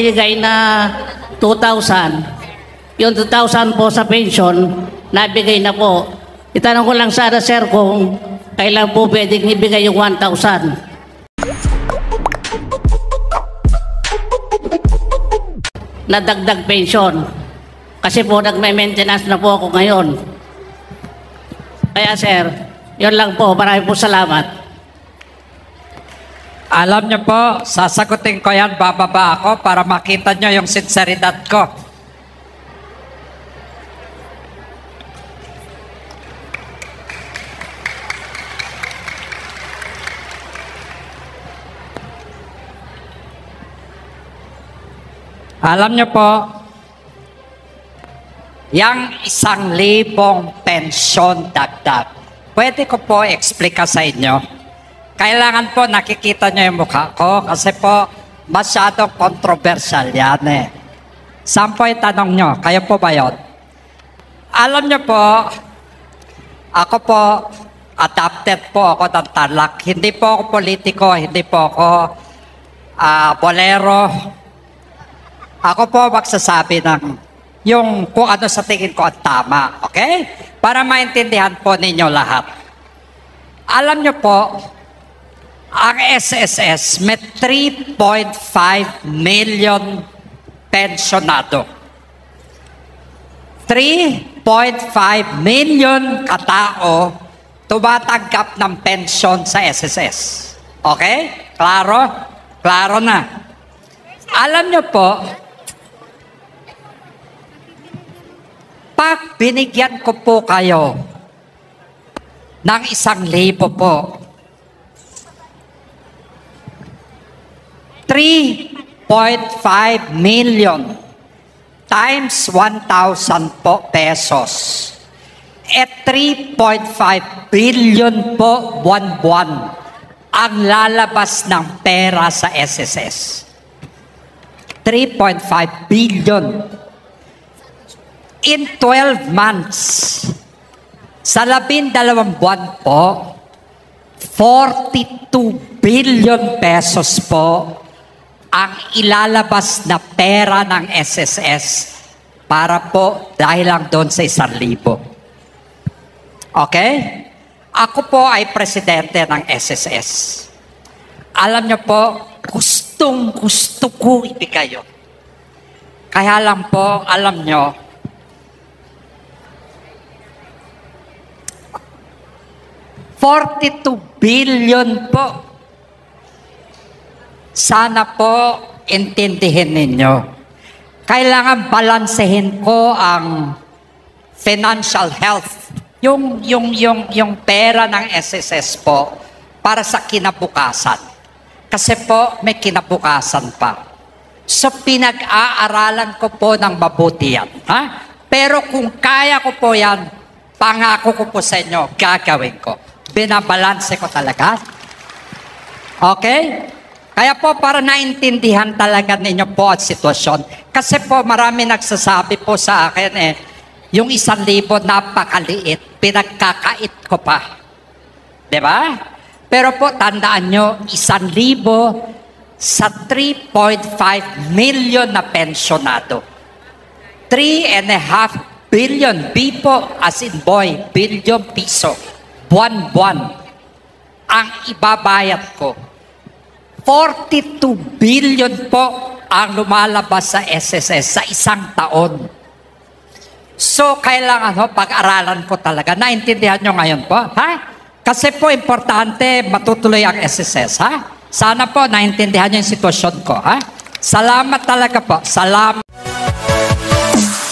binigay na 2,000. Yung 2,000 po sa pension, nabigay na po. Itanong ko lang sana, sir, kung kailan po pwedeng ibigay yung 1,000. na dagdag pension. Kasi po nagme-maintenance na po ako ngayon. Kaya sir, yun lang po. Maraming po salamat. Alam niyo po, sasagutin ko yan, bababa ako para makita niyo yung sinseridad ko. Alam niyo po, yang isang libong pensyon dagdag, pwede ko po explica sa inyo. Kailangan po nakikita niyo yung mukha ko kasi po masyadong controversial yan eh. Saan po yung tanong niyo? Kayo po ba yun? Alam niyo po, ako po, adapted po ako ng talak. Hindi po ako politiko, hindi po ako ah, bolero, ako po magsasabi ng yung kung ano sa tingin ko ang tama. Okay? Para maintindihan po ninyo lahat. Alam nyo po, ang SSS may 3.5 million pensionado. 3.5 million katao tumatanggap ng pensyon sa SSS. Okay? Klaro? Klaro na. Alam nyo po, pag binigyan ko po kayo ng isang libo po, 3.5 million times 1,000 po pesos. At 3.5 billion po buwan-buwan ang lalabas ng pera sa SSS. 3.5 billion in 12 months. Sa labing dalawang buwan po, 42 billion pesos po ang ilalabas na pera ng SSS para po dahil lang doon sa isang libo. Okay? Ako po ay presidente ng SSS. Alam niyo po, gustong gusto ko ibigay yun. Kaya lang po, alam niyo, Forty-two billion po. Sana po intindihin ninyo. Kailangan balansehin ko ang financial health. Yung, yung, yung, yung pera ng SSS po para sa kinabukasan. Kasi po may kinabukasan pa. So pinag-aaralan ko po ng mabuti yan. Ha? Pero kung kaya ko po yan, pangako ko po sa inyo, gagawin ko. Binabalanse ko talaga. Okay? Kaya po para naintindihan talaga ninyo po at sitwasyon. Kasi po marami nagsasabi po sa akin eh, yung isang libo napakaliit, pinagkakait ko pa. Ba? Pero po tandaan nyo, isang libo sa 3.5 million na pensionado. 3 and a half billion, B po as in boy, billion piso. Buwan-buwan ang ibabayad ko. 42 billion po ang lumalabas sa SSS sa isang taon. So, kailangan ho, pag-aralan ko talaga. Naintindihan nyo ngayon po, ha? Kasi po, importante matutuloy ang SSS, ha? Sana po, naintindihan nyo yung sitwasyon ko, ha? Salamat talaga po. Salamat.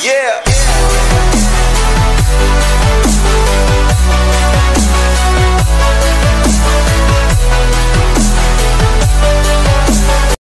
Yeah.